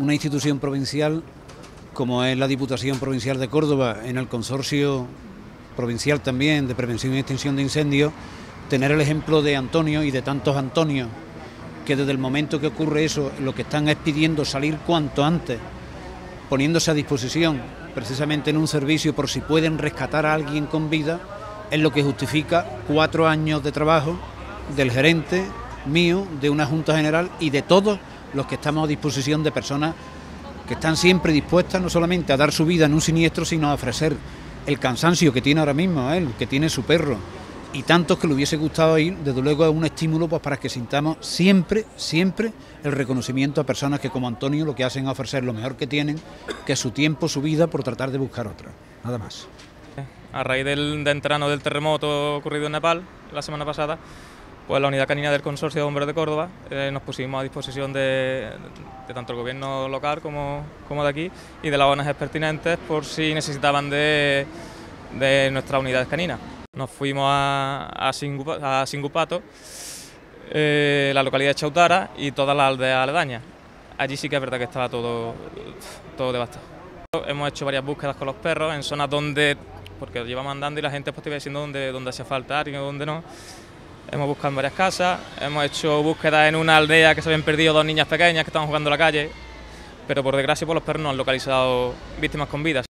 una institución provincial como es la Diputación Provincial de Córdoba, en el consorcio provincial también de prevención y extinción de incendios, tener el ejemplo de Antonio y de tantos Antonios que desde el momento que ocurre eso lo que están es pidiendo salir cuanto antes, poniéndose a disposición precisamente en un servicio por si pueden rescatar a alguien con vida, es lo que justifica cuatro años de trabajo del gerente mío, de una Junta General y de todos los que estamos a disposición de personas que están siempre dispuestas no solamente a dar su vida en un siniestro, sino a ofrecer el cansancio que tiene ahora mismo él, que tiene su perro, y tantos que le hubiese gustado ir, desde luego es un estímulo pues, para que sintamos siempre, siempre el reconocimiento a personas que como Antonio lo que hacen es ofrecer lo mejor que tienen, que es su tiempo, su vida, por tratar de buscar otra, nada más. A raíz entrano del terremoto ocurrido en Nepal la semana pasada, pues la unidad canina del Consorcio de Bomberos de Córdoba eh, nos pusimos a disposición de, tanto el gobierno local como, como, de aquí y de las ONG pertinentes por si necesitaban de, de nuestras unidades caninas. Nos fuimos a, a, Singupato, eh, la localidad de Chautara y todas las aldeas aledañas. Allí sí que es verdad que estaba todo, todo devastado. Hemos hecho varias búsquedas con los perros en zonas donde, porque llevamos andando y la gente pues, iba diciendo dónde, dónde hacía falta o dónde no. Hemos buscado en varias casas, hemos hecho búsquedas en una aldea que se habían perdido dos niñas pequeñas que estaban jugando en la calle, pero por desgracia por pues, los perros no han localizado víctimas con vidas.